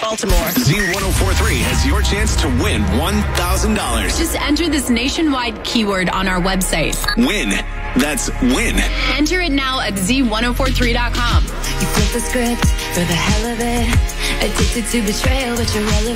Baltimore. Z1043 has your chance to win $1,000. Just enter this nationwide keyword on our website. Win. That's win. Enter it now at z1043.com. You flip the script for the hell of it. Addicted to betrayal, but you're relevant.